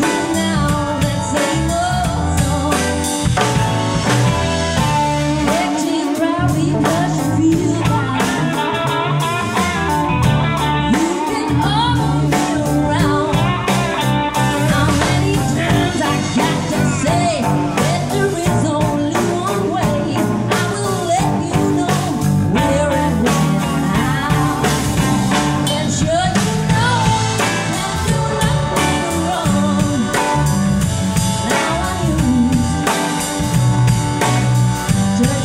you.